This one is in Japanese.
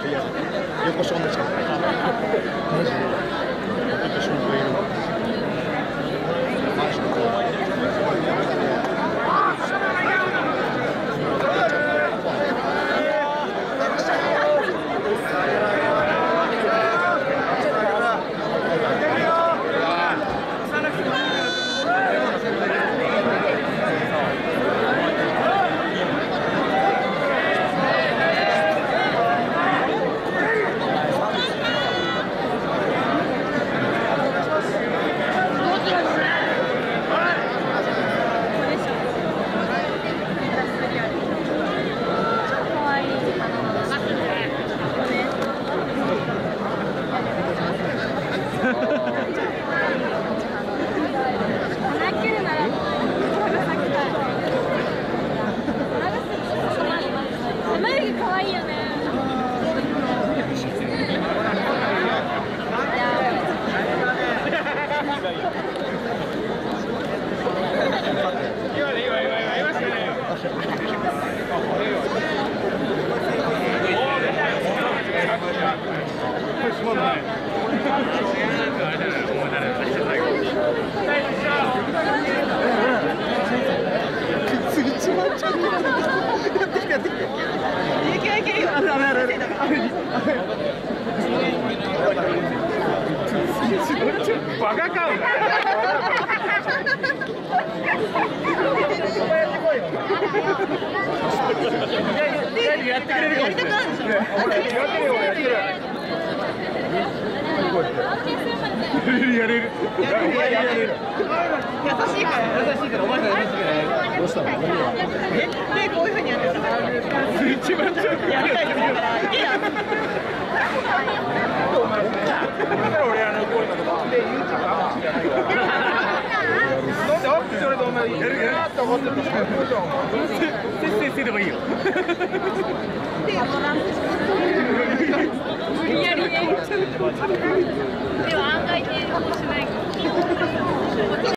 で食いやがって横正の近く。にマジで次一番ちゃうやってきてやってきていバカかやってくれるかもしれない。ほら、やってるよ、やってる。やれる。やれる。やれる。優しいから、優しいから、お前さん優しいから。どうしたの何がえ、で、こういう風にやってたから。一番ちょっとやりたいと思うから。いや。だから俺あのこういうのとか。で、ユーチューブあんま知らないから。なんでアップそれとお前やる。やる。って思ってた。せせせでもいいよ。では案外抵抗しない。